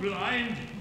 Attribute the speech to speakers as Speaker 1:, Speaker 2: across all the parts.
Speaker 1: blind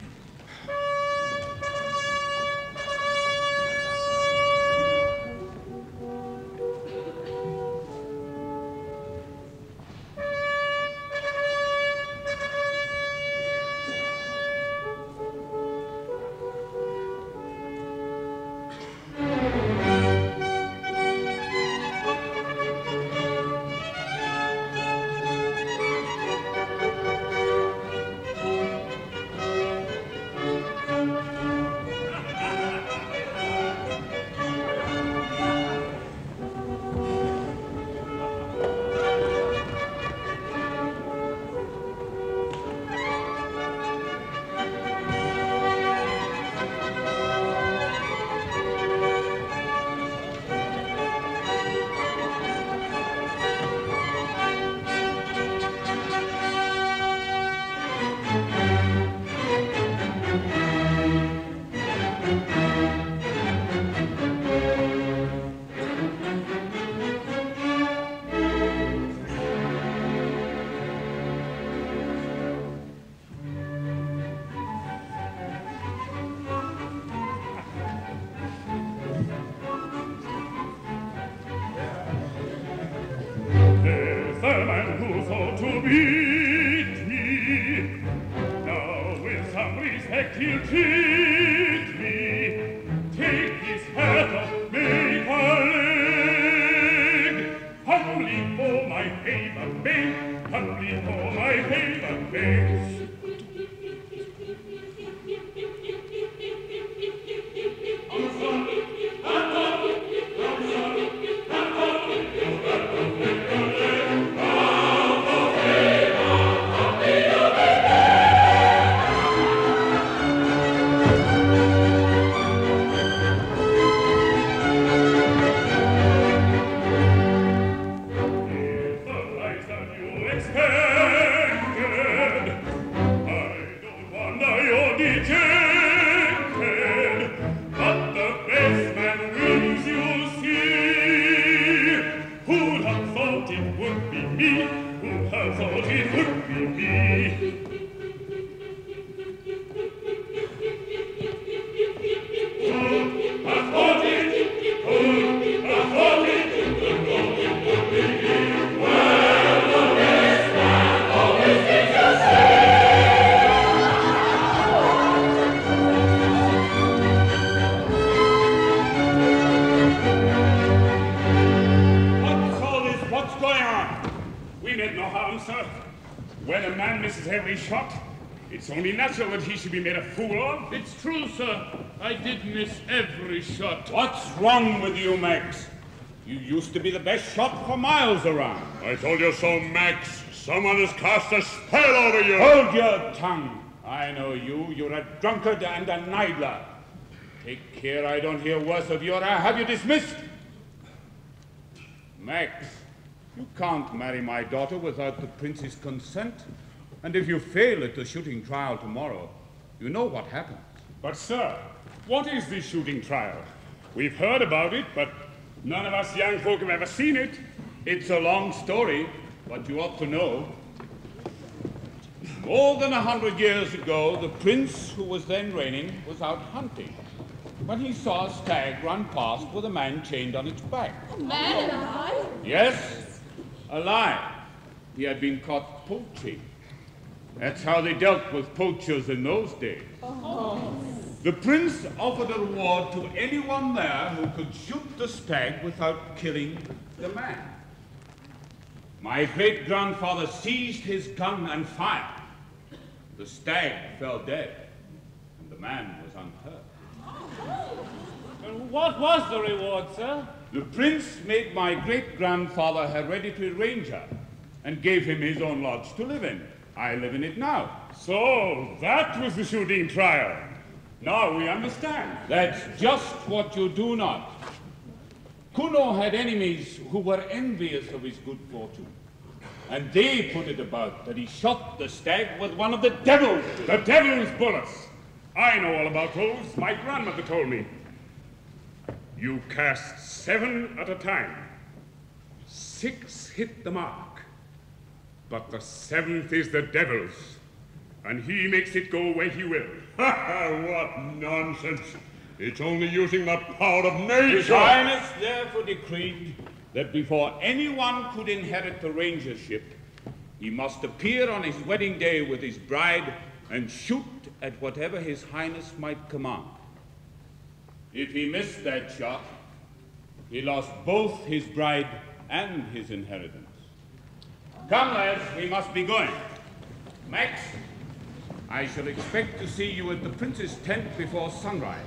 Speaker 1: should be made a fool of.
Speaker 2: It's true, sir. I did miss every shot.
Speaker 3: What's wrong with you, Max? You used to be the best shot for miles around.
Speaker 1: I told you so, Max. Someone has cast a spell over you.
Speaker 3: Hold your tongue. I know you. You're a drunkard and a nidler. Take care I don't hear worse of you or I'll have you dismissed. Max, you can't marry my daughter without the prince's consent. And if you fail at the shooting trial tomorrow, you know what happened.
Speaker 1: But, sir, what is this shooting trial? We've heard about it, but none of us young folk have ever seen it.
Speaker 3: It's a long story, but you ought to know. More than a hundred years ago, the prince who was then reigning was out hunting when he saw a stag run past with a man chained on its back.
Speaker 4: A man alive?
Speaker 3: Yes, alive. He had been caught poaching. That's how they dealt with poachers in those days. The prince offered a reward to anyone there who could shoot the stag without killing the man. My great grandfather seized his gun and fired. The stag fell dead, and the man was unhurt.
Speaker 2: And what was the reward, sir?
Speaker 3: The prince made my great grandfather hereditary ranger and gave him his own lodge to live in. I live in it now.
Speaker 1: So, that was the shooting trial. Now we understand.
Speaker 3: That's just what you do not. Kuno had enemies who were envious of his good fortune. And they put it about that he shot the stag with one of the devil's.
Speaker 1: The devil's bullets. I know all about those. My grandmother told me. You cast seven at a time. Six hit the mark. But the seventh is the devil's. And he makes it go where he will.
Speaker 5: Ha ha, what nonsense. It's only using the power of nature. His.
Speaker 3: Highness therefore decreed that before anyone could inherit the rangership, he must appear on his wedding day with his bride and shoot at whatever his highness might command. If he missed that shot, he lost both his bride and his inheritance. Come, lads, we must be going. Max, I shall expect to see you at the prince's tent before sunrise.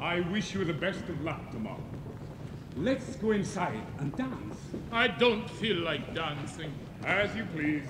Speaker 2: I
Speaker 1: wish you the best of luck tomorrow. Let's go inside and dance.
Speaker 2: I don't feel like dancing.
Speaker 1: As you please.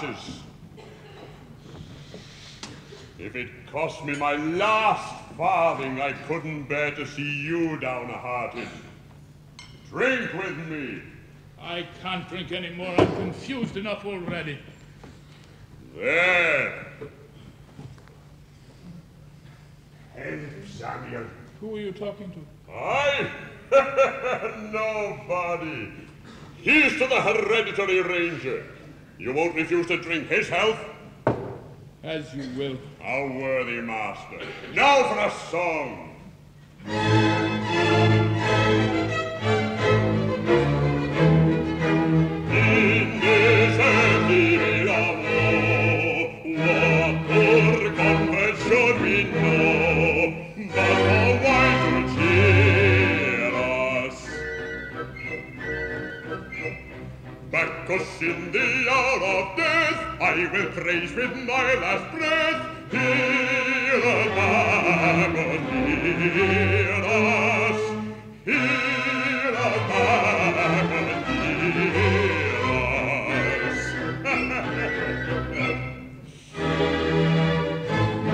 Speaker 1: Glasses. If it cost me my last farthing, I couldn't bear to see you downhearted. Drink with me.
Speaker 5: I can't drink anymore. I'm confused enough already.
Speaker 1: There. Help, Samiel.
Speaker 5: Who are you talking to?
Speaker 1: I? Nobody. Here's to the hereditary ranger. You won't refuse to drink his health?
Speaker 5: As you will.
Speaker 1: Our worthy master. Now for a song.
Speaker 5: Because in the hour of death I will praise with my last breath Hear us, Mammon, hear us Hear us, Mammon, hear us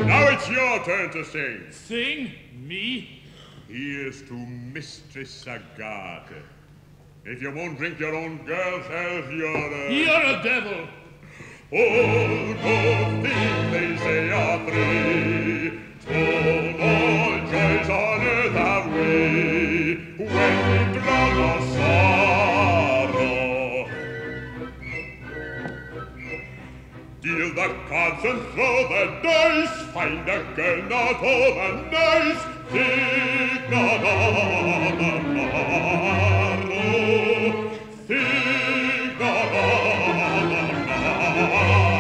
Speaker 5: Now it's your turn to sing.
Speaker 2: Sing? Me?
Speaker 5: Here's to Mistress Agade. If you won't drink your own girl's health, you're a...
Speaker 2: You're a devil!
Speaker 5: All good things, they say are three. Till all joys on earth have we When we drown our sorrow Deal the cards and throw the dice Find a girl not over nice Think not on the morrow think not on the morrow.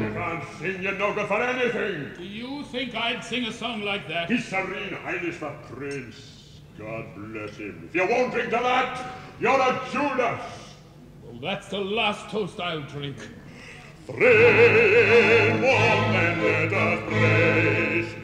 Speaker 5: You can't sing, you're no for anything.
Speaker 2: Do you think I'd sing a song like that?
Speaker 5: His Serene Highness the Prince. God bless him. If you won't drink to that, you're a Judas.
Speaker 2: Well, that's the last toast I'll drink.
Speaker 5: Friend, one and let us praise.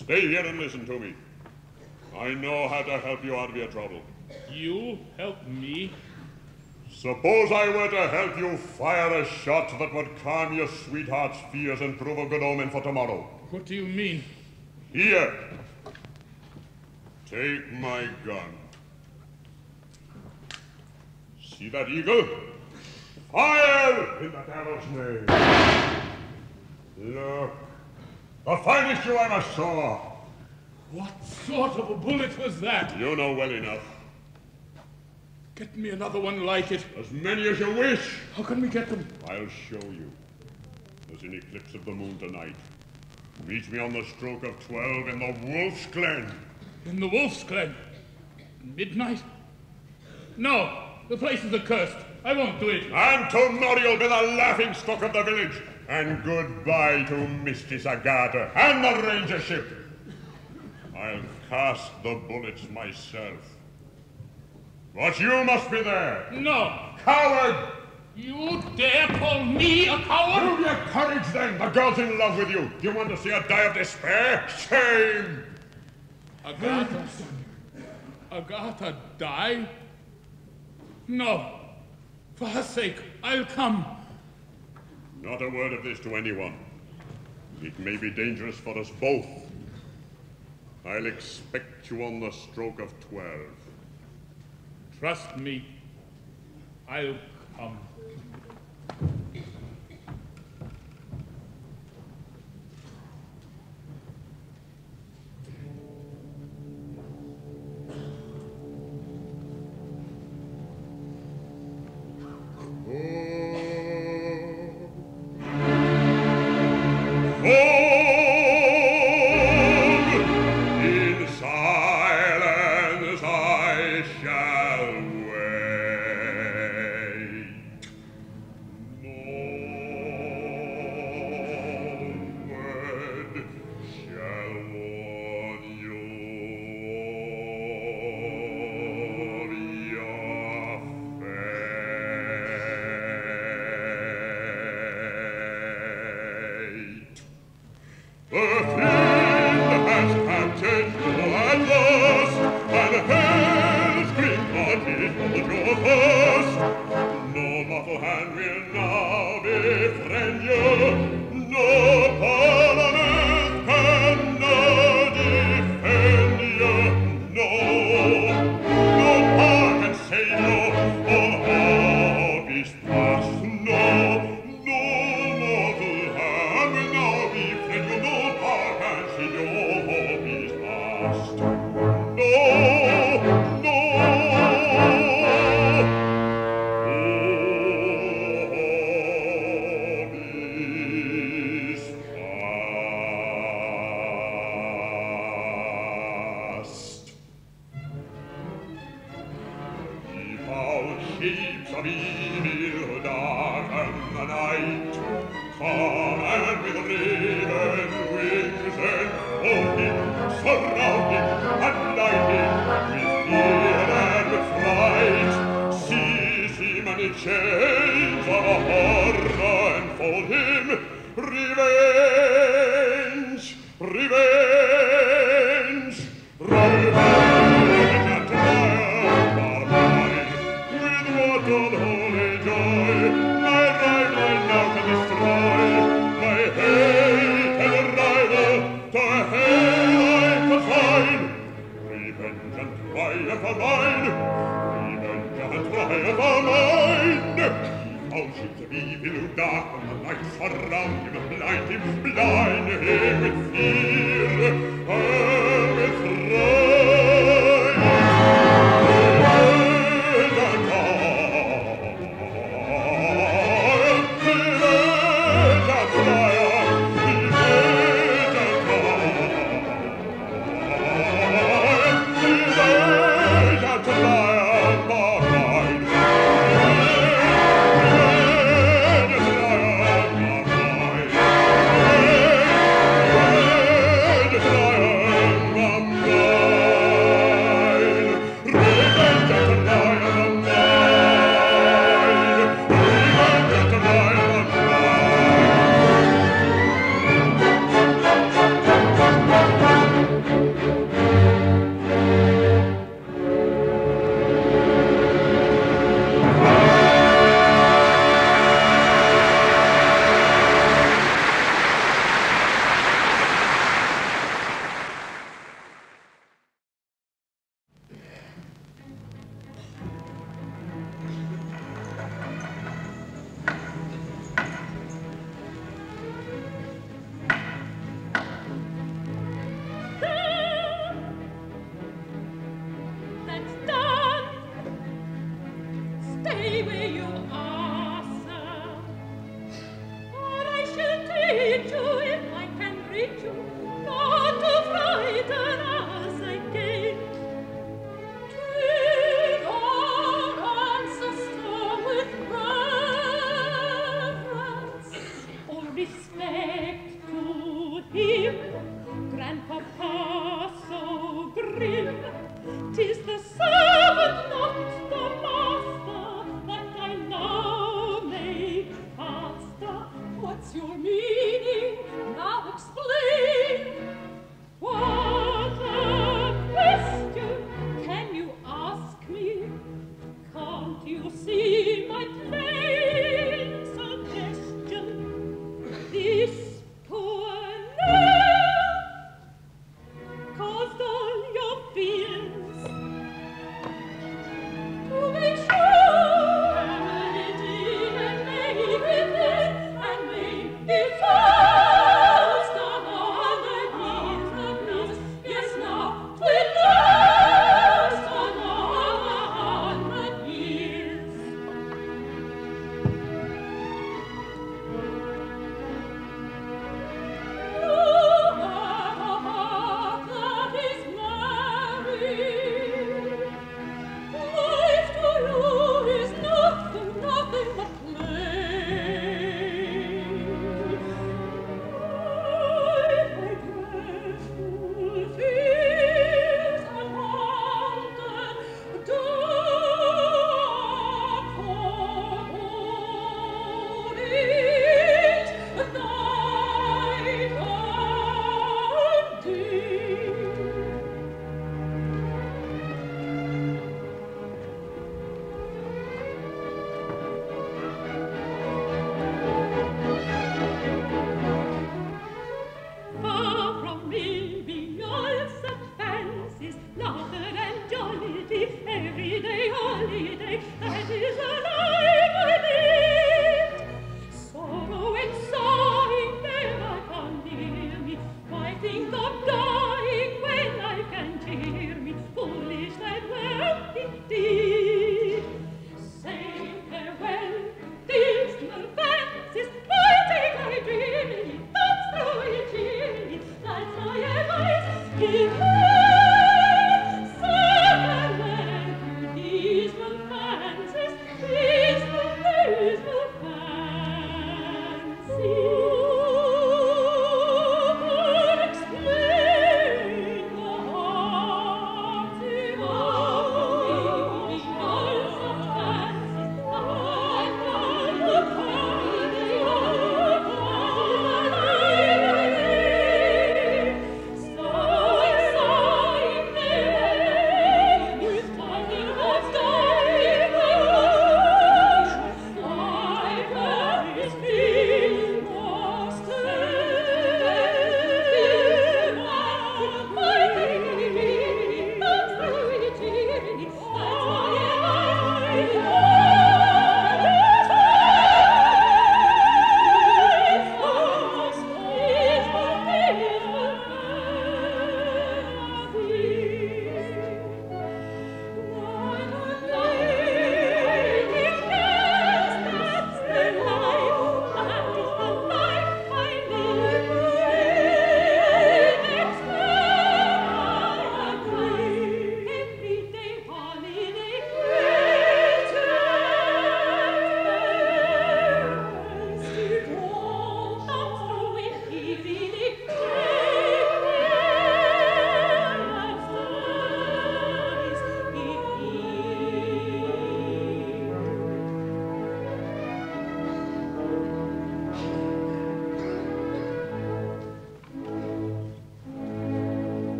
Speaker 5: Stay here and listen to me. I know how to help you out of your trouble.
Speaker 2: You help me?
Speaker 5: Suppose I were to help you fire a shot that would calm your sweetheart's fears and prove a good omen for tomorrow.
Speaker 2: What do you mean?
Speaker 5: Here. Take my gun. See that eagle? Fire in the devil's name. Look. The finest you ever saw.
Speaker 2: What sort of a bullet was that?
Speaker 5: You know well enough.
Speaker 2: Get me another one like it.
Speaker 5: As many as you wish.
Speaker 2: How can we get them?
Speaker 5: I'll show you. There's an eclipse of the moon tonight. Meet me on the stroke of twelve in the Wolf's Glen.
Speaker 2: In the Wolf's Glen? Midnight? No, the place is accursed. I won't do it.
Speaker 5: And tomorrow you'll be the laughing stock of the village. And goodbye to Mistress Agatha and the ranger ship. I'll cast the bullets myself. But you must be there.
Speaker 2: No.
Speaker 5: Coward!
Speaker 2: You dare call me a coward?
Speaker 5: Prove your courage then. The girl's in love with you. Do you want to see her die of despair? Shame!
Speaker 2: Agatha. Agatha die? No. For her sake, I'll come.
Speaker 5: Not a word of this to anyone. It may be dangerous for us both. I'll expect you on the stroke of twelve.
Speaker 2: Trust me. I'll come.
Speaker 5: Hold
Speaker 4: Dafür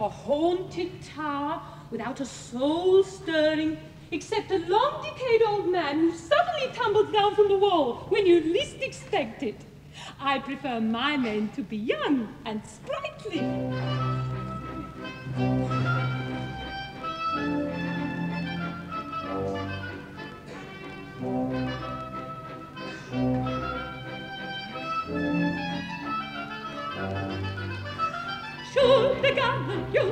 Speaker 4: a haunted tower without a soul stirring, except a long decayed old man who suddenly tumbles down from the wall when you least expect it. I prefer my men to be young and sprightly. 很勇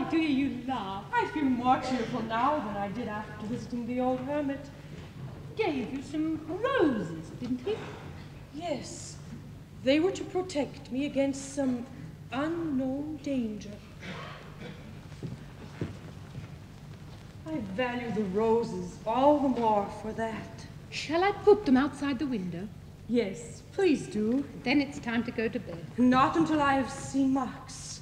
Speaker 4: I do you laugh.
Speaker 6: I feel more cheerful now than I did after visiting the old hermit.
Speaker 4: Gave you some roses, didn't he?
Speaker 6: Yes. They were to protect me against some unknown danger. I value the roses all the more for that.
Speaker 4: Shall I put them outside the window?
Speaker 6: Yes, please do.
Speaker 4: Then it's time to go to bed.
Speaker 6: Not until I have seen Max.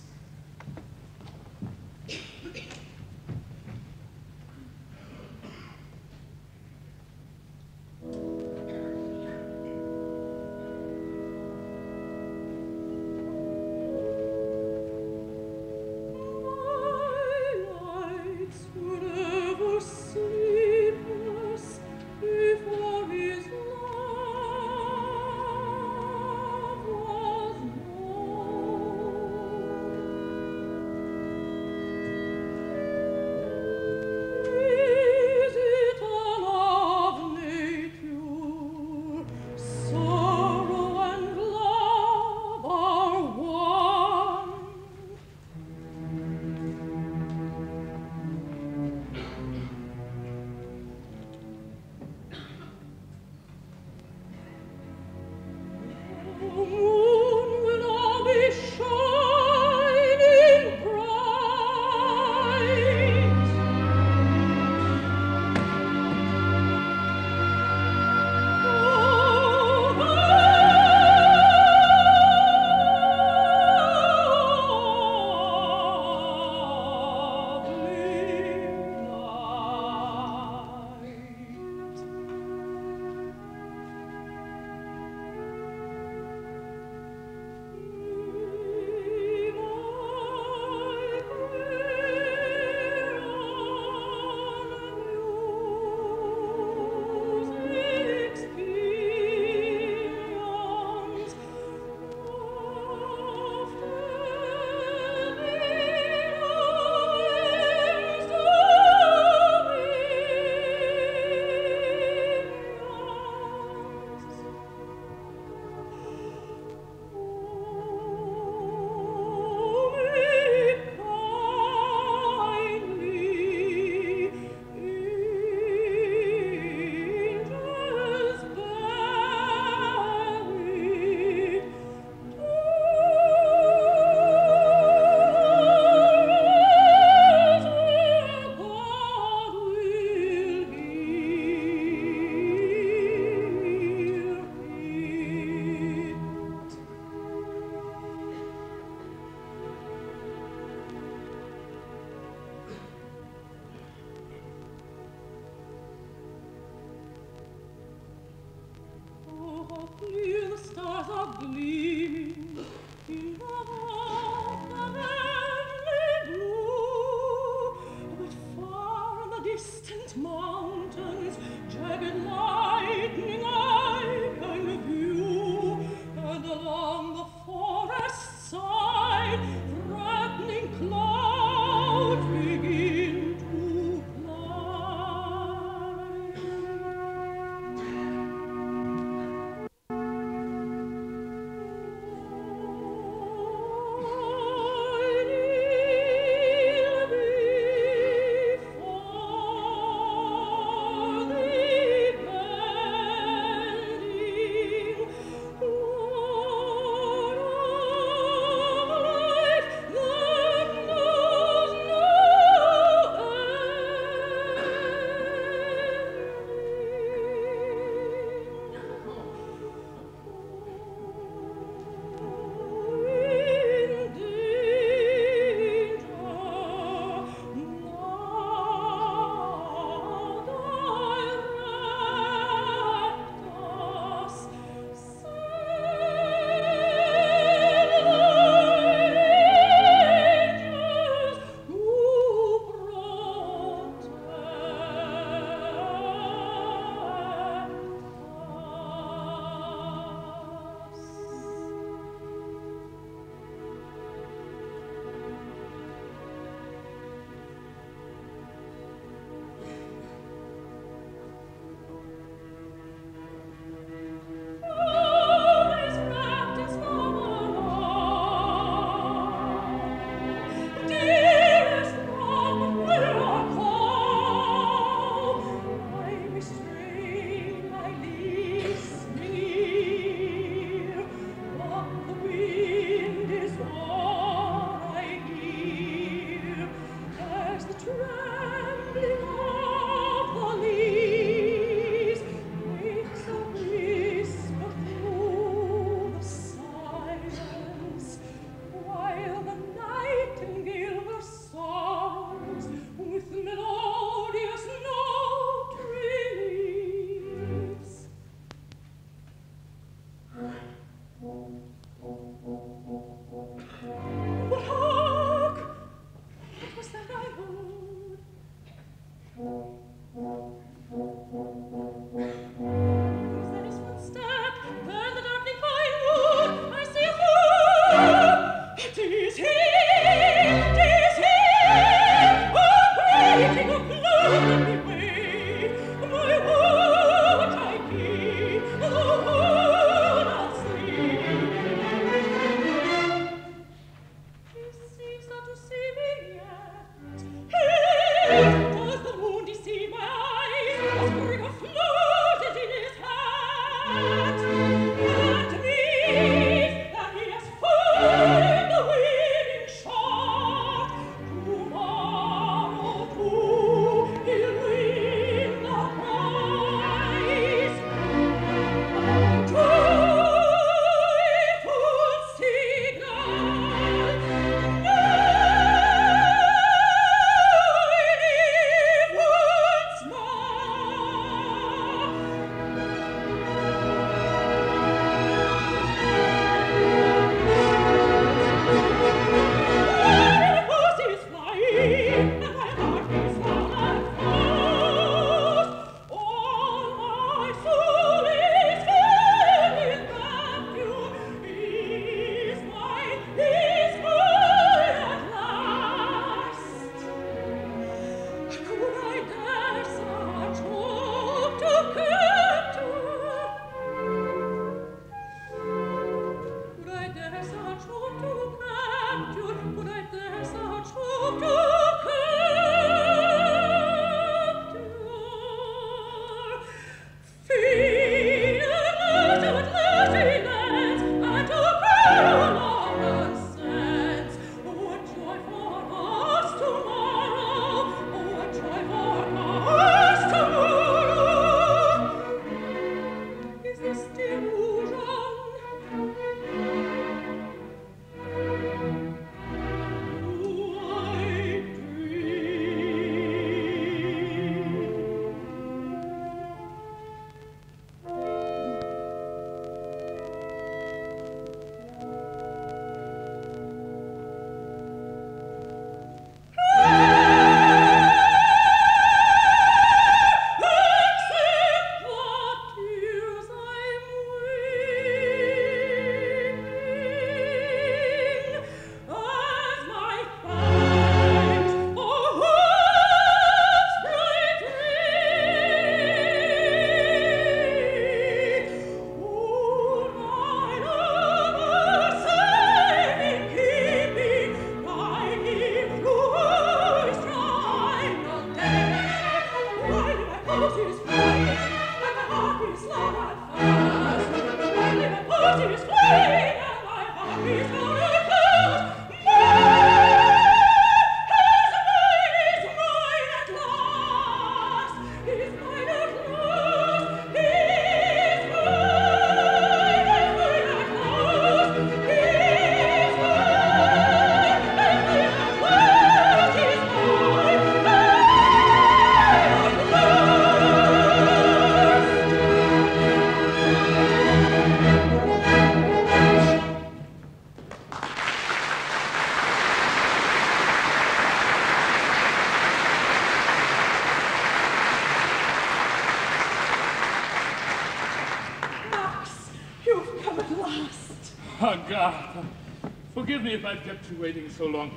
Speaker 1: Waiting so long.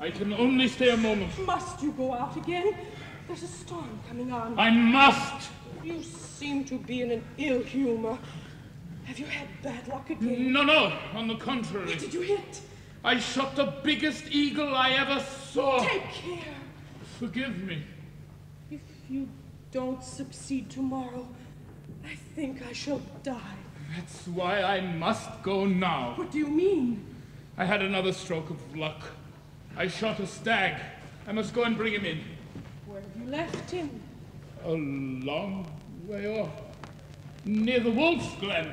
Speaker 1: I can only stay a moment.
Speaker 6: Must you go out again? There's a storm coming on.
Speaker 1: I must!
Speaker 6: You seem to be in an ill humor. Have you had bad luck again?
Speaker 1: No, no, on the contrary.
Speaker 6: What did you hit?
Speaker 1: I shot the biggest eagle I ever saw.
Speaker 6: Take care.
Speaker 1: Forgive me.
Speaker 6: If you don't succeed tomorrow, I think I shall die.
Speaker 1: That's why I must go now.
Speaker 6: What do you mean?
Speaker 1: I had another stroke of luck. I shot a stag. I must go and bring him in.
Speaker 6: Where have you left him?
Speaker 1: A long way off. Near the wolf's glen.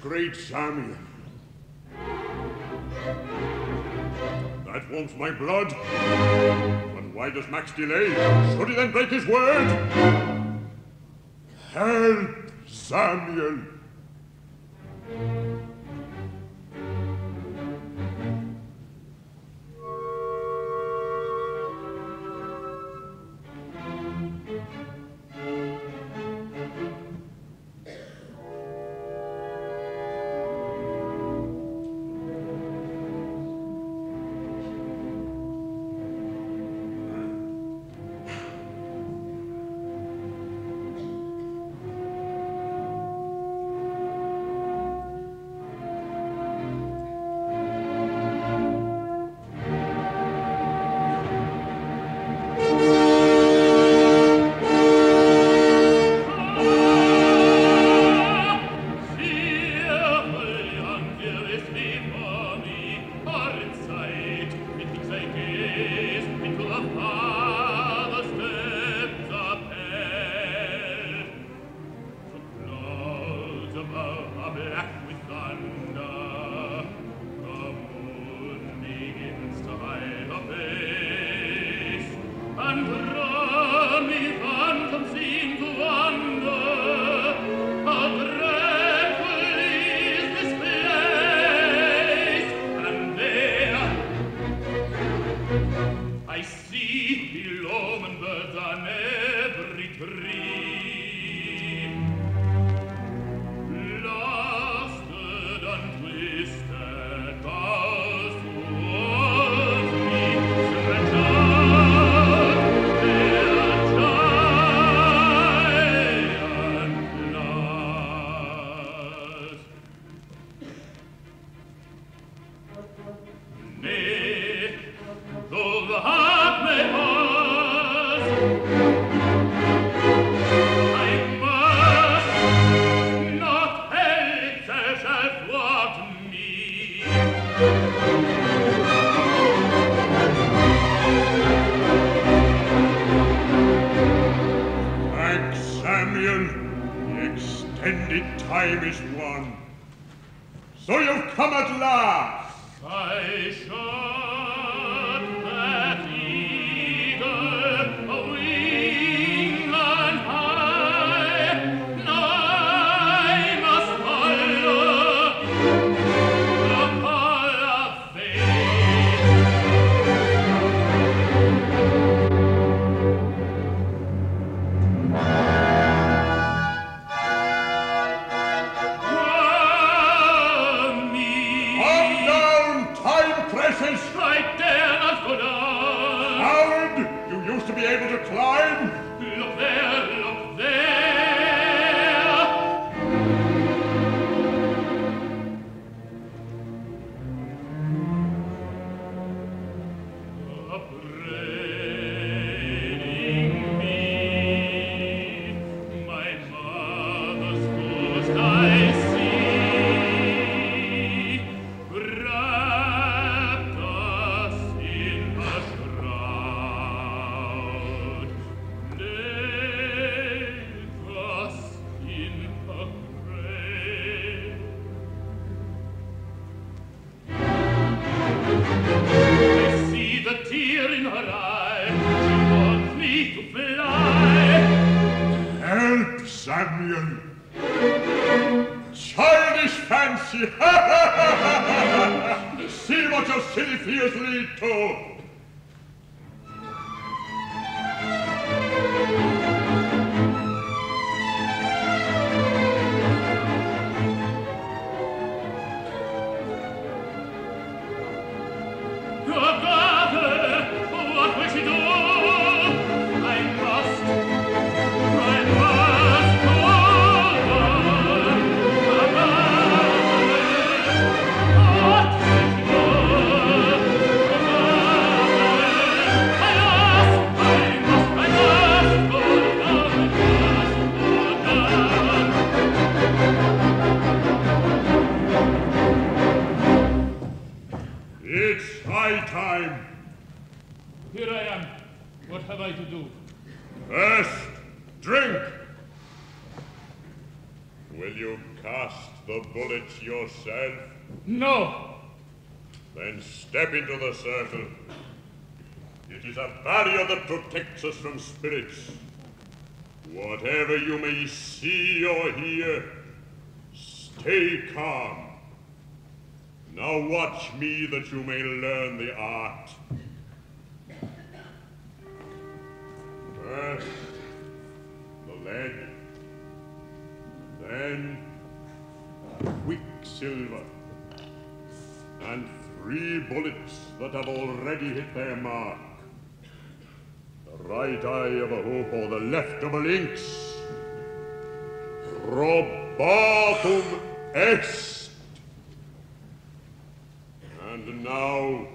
Speaker 5: great Samiel. That warms my blood. But why does Max delay? Should he then break his word? Help, Samiel! fancy. See what your silly fears lead to. Into the circle. It is a barrier that protects us from spirits. Whatever you may see or hear, stay calm. Now watch me that you may learn the art. First, the lead. Then, quicksilver. And Three bullets that have already hit their mark. The right eye of a hoopoe or the left of a lynx. Probatum est. And now,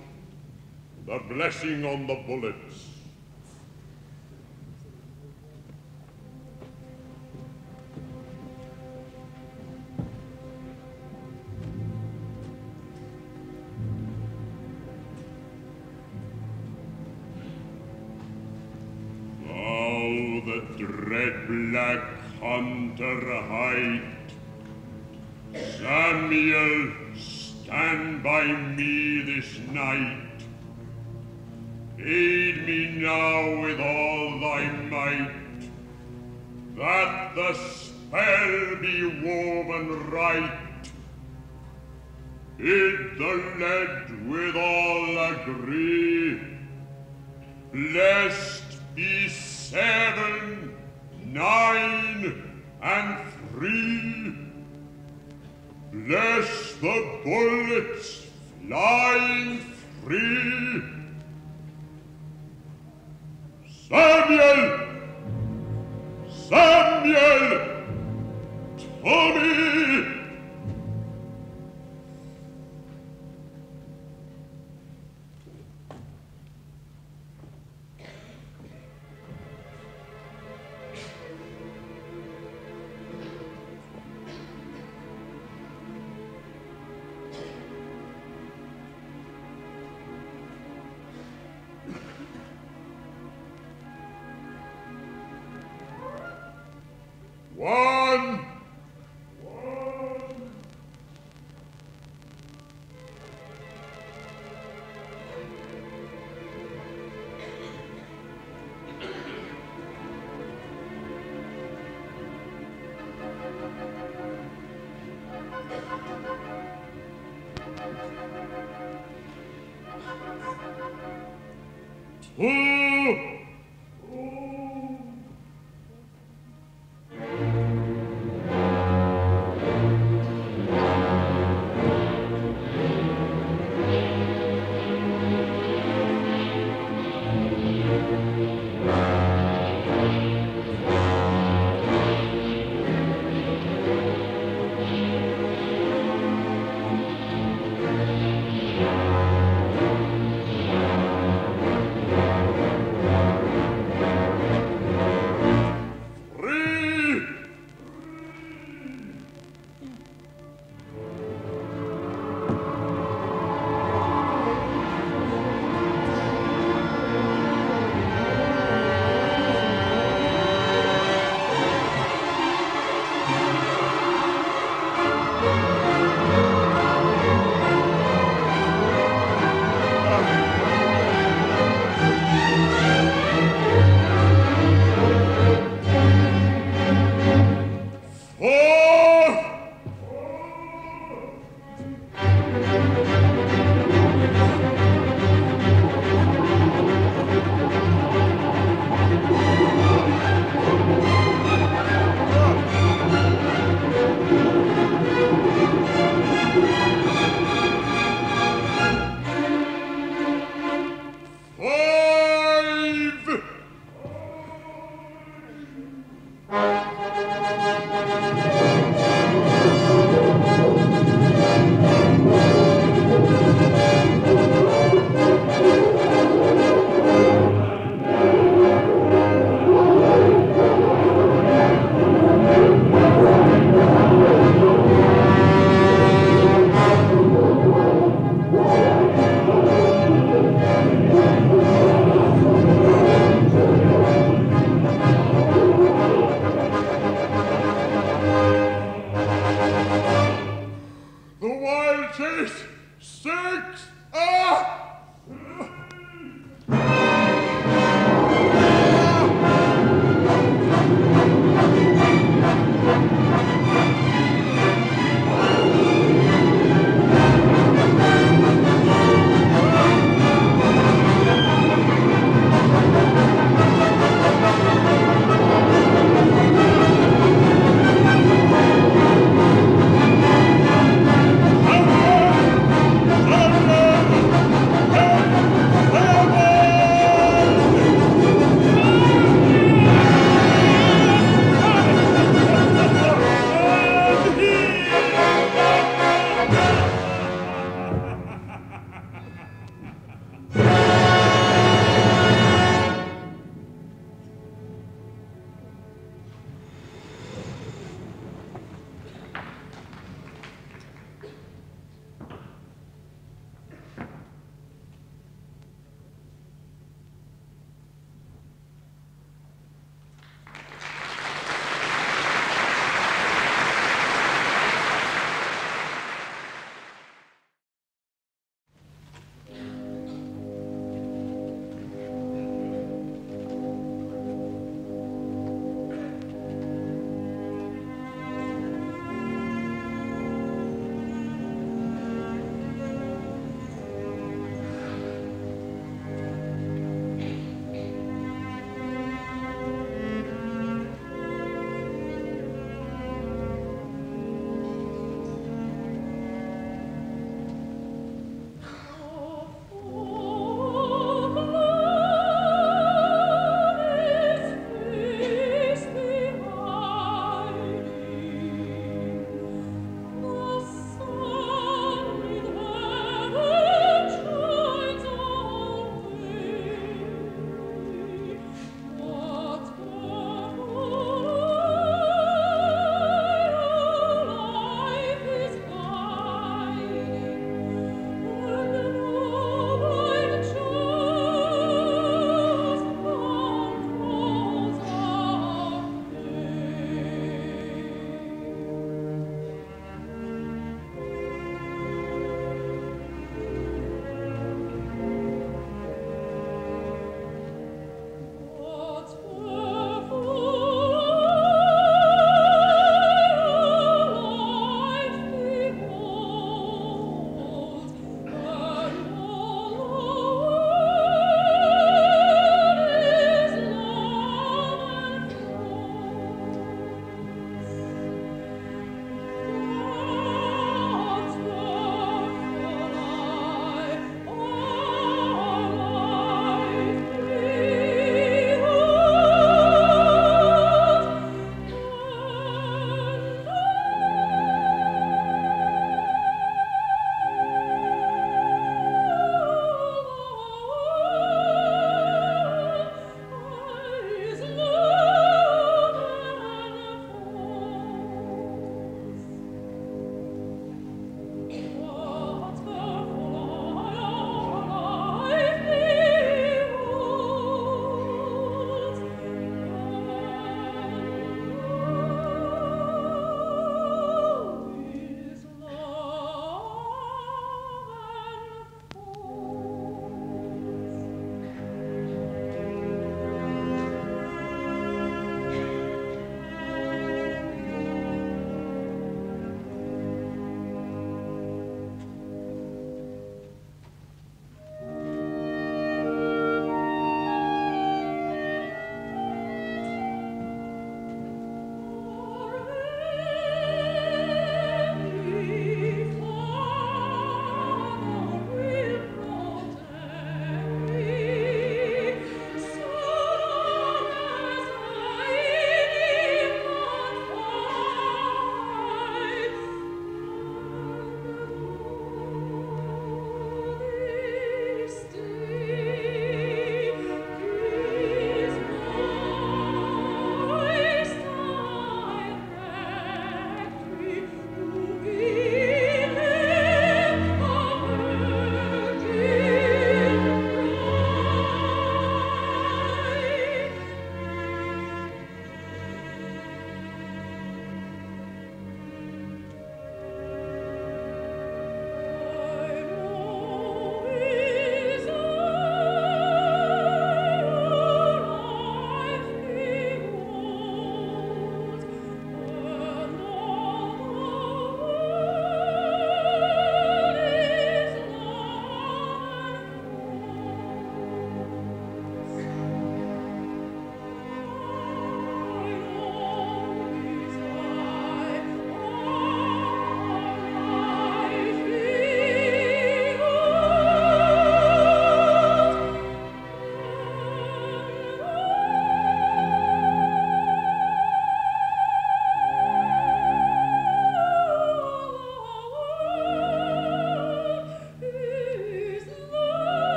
Speaker 5: the blessing on the bullets. Black hunter hide. Samiel, stand by me this night. Aid me now with all thy might, that the spell be woven right. Bid the lead with all agree, blessed be seven and three. Bless the bullets flying free. Samiel! Samiel! Tommy!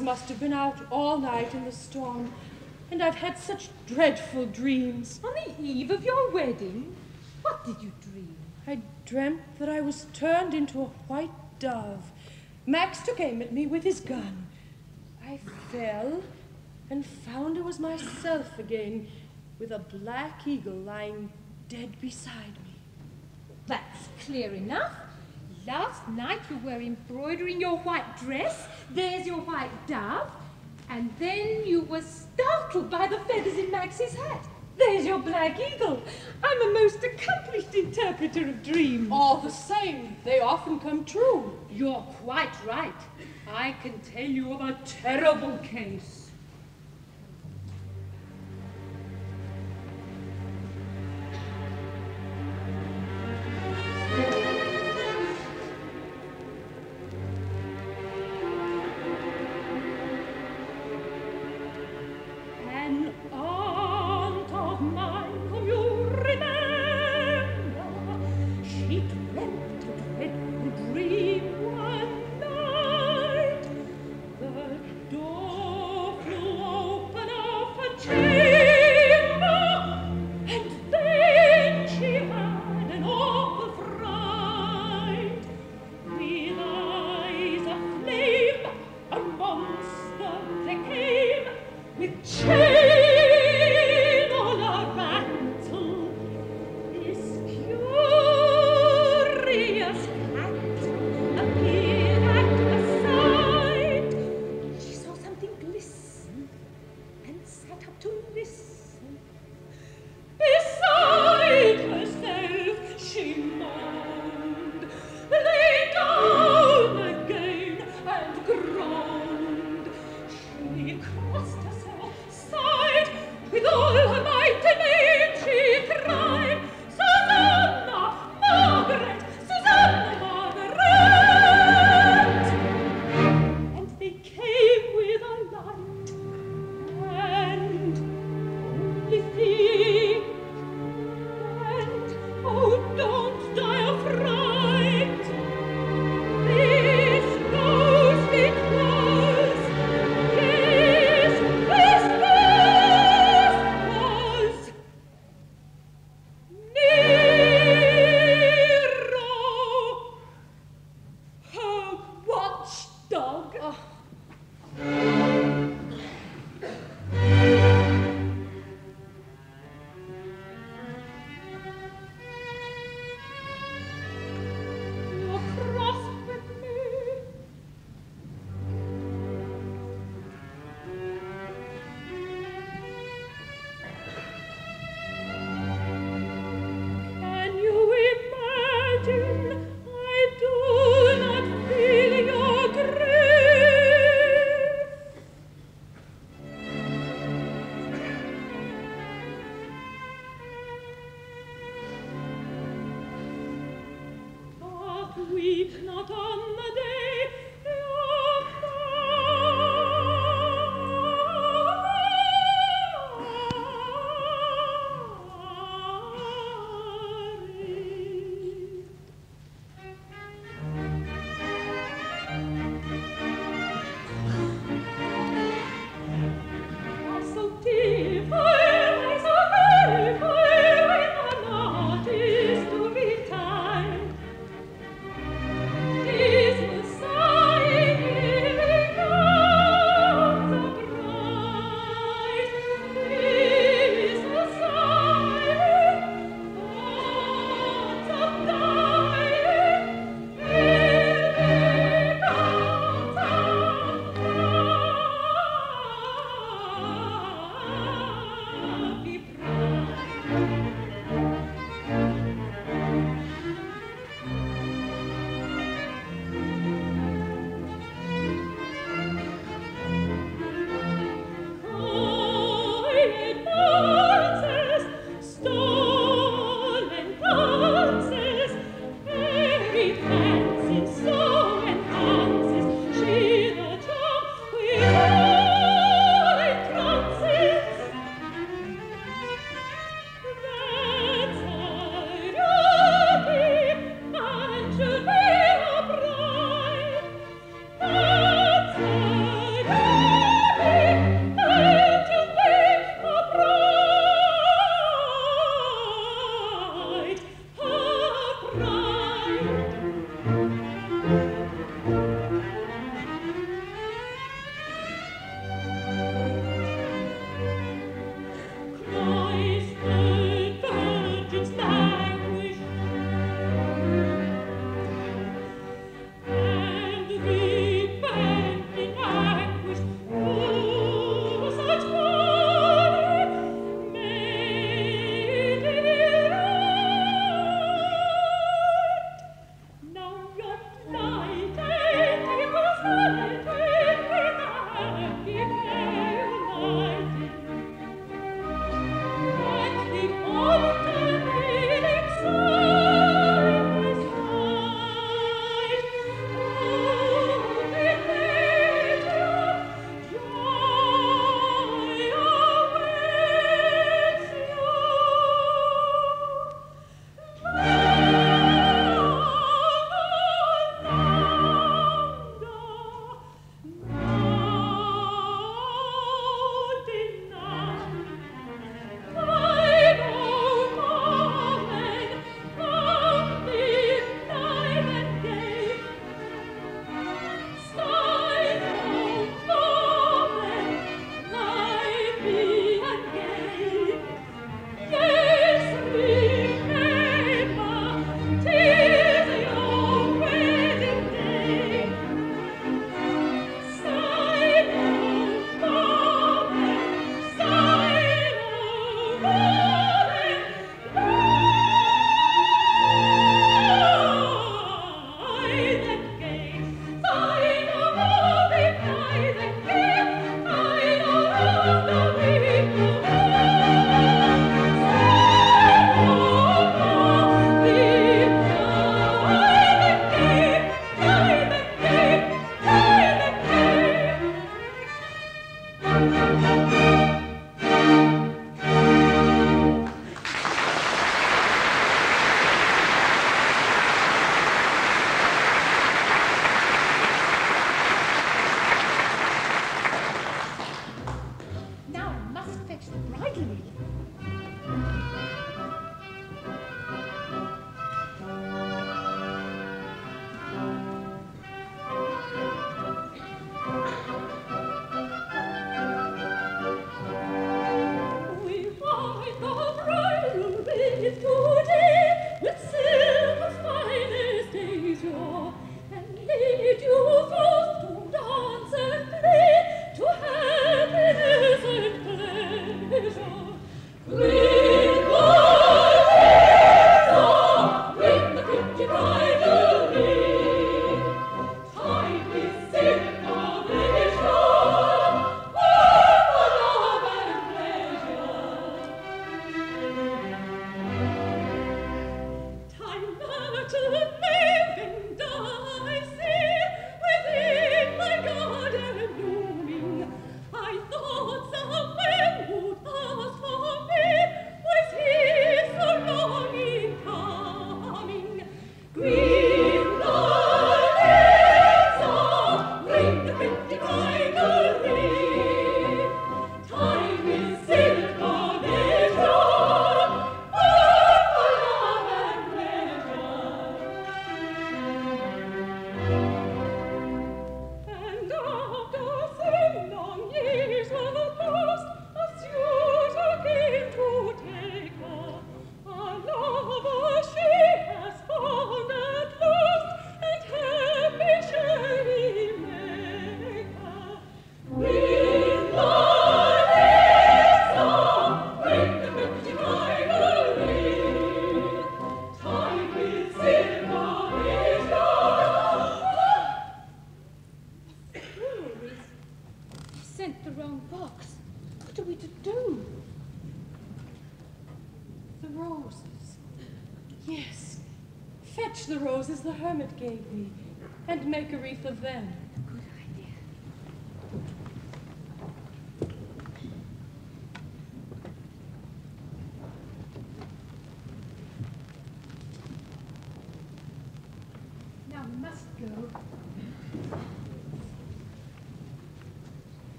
Speaker 6: Must have been out all night in the storm, and I've had such dreadful dreams.
Speaker 4: On the eve of your wedding? What did you dream?
Speaker 6: I dreamt that I was turned into a white dove. Max took aim at me with his gun. I fell and found it was myself again, with a black eagle lying dead beside me.
Speaker 4: That's clear enough. Last night you were embroidering your white dress, there's your white dove, and then you were startled by the feathers in Max's hat. There's your black eagle. I'm a most accomplished interpreter of dreams.
Speaker 6: All the same, they often come true.
Speaker 4: You're quite right. I can tell you of a terrible case.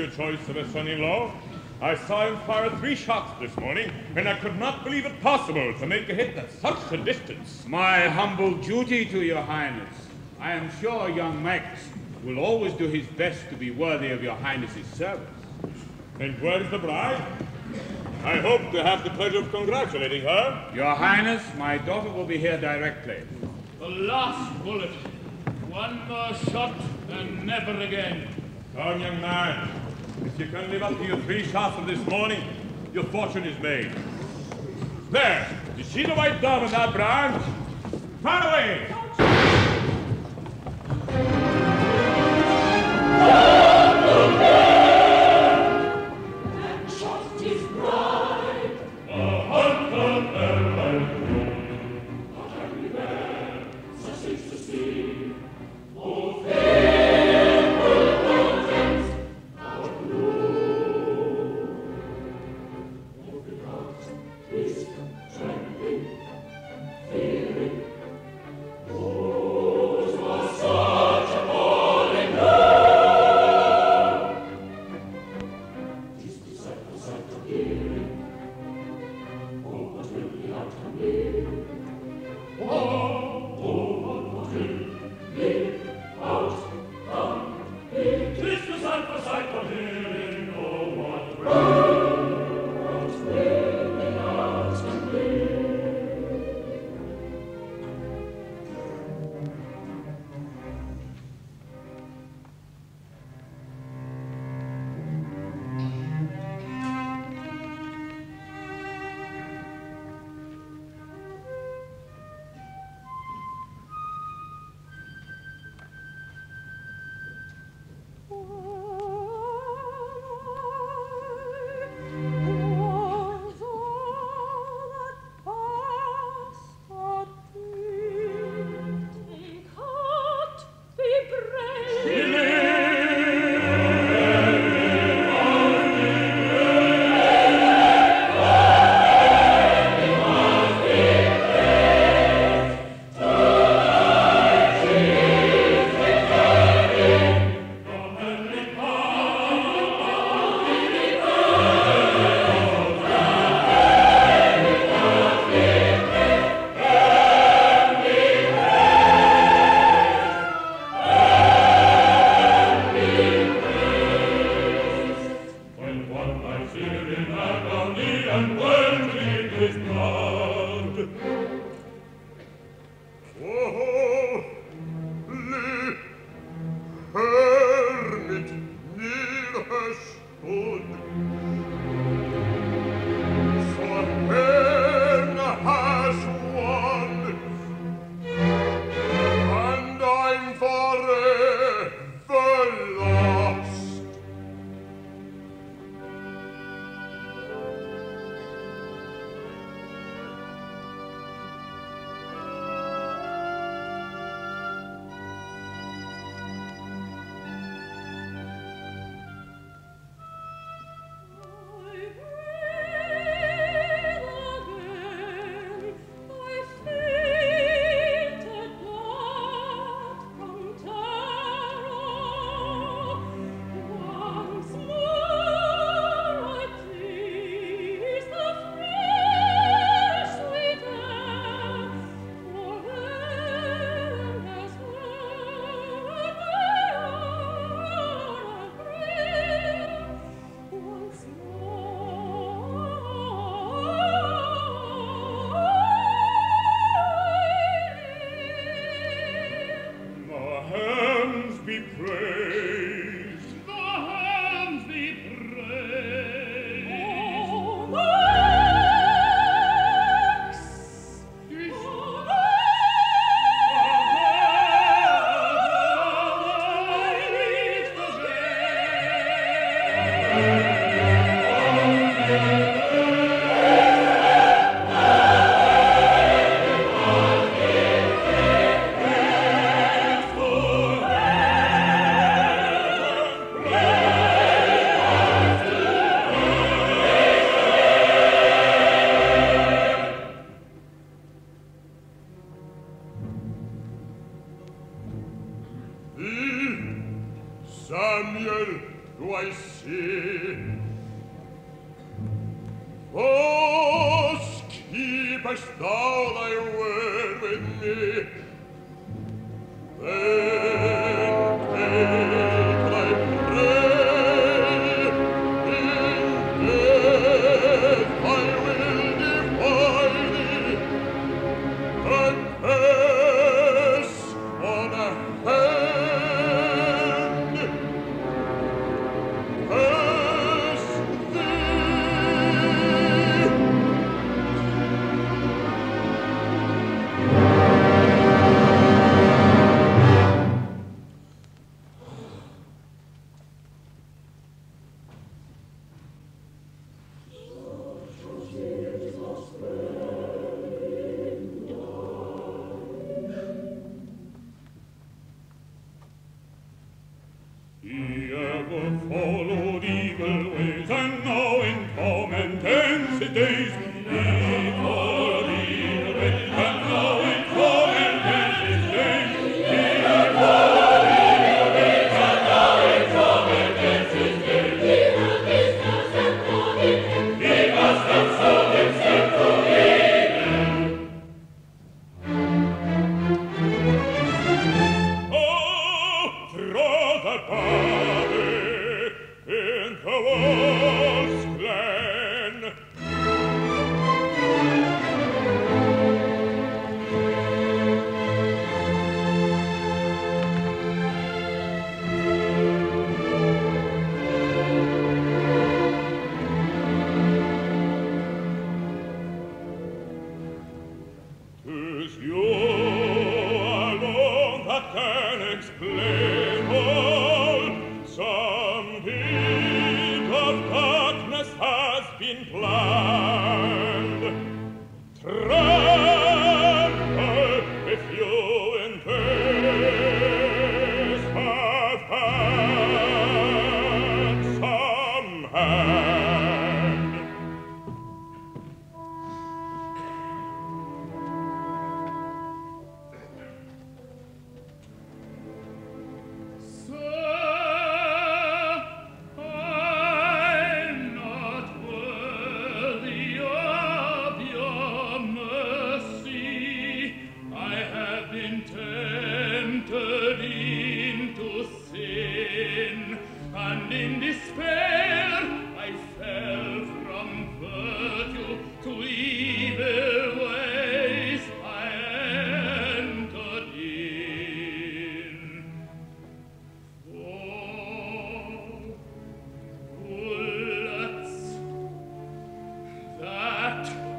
Speaker 4: Your choice of a son-in-law. I saw him fire three shots this morning, and I could not believe it possible to make a hit at such a distance.
Speaker 3: My humble duty to your highness. I am sure young Max will always do his best to be worthy of your highness's service.
Speaker 4: And where's the bride? I hope to have the pleasure of congratulating her.
Speaker 3: Your highness, my daughter will be here directly.
Speaker 1: The last bullet. One more shot and never again.
Speaker 4: Come, young man. If you can live up to your three shots of this morning, your fortune is made. There, you see the white dove in that branch? Run away!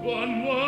Speaker 7: One
Speaker 1: was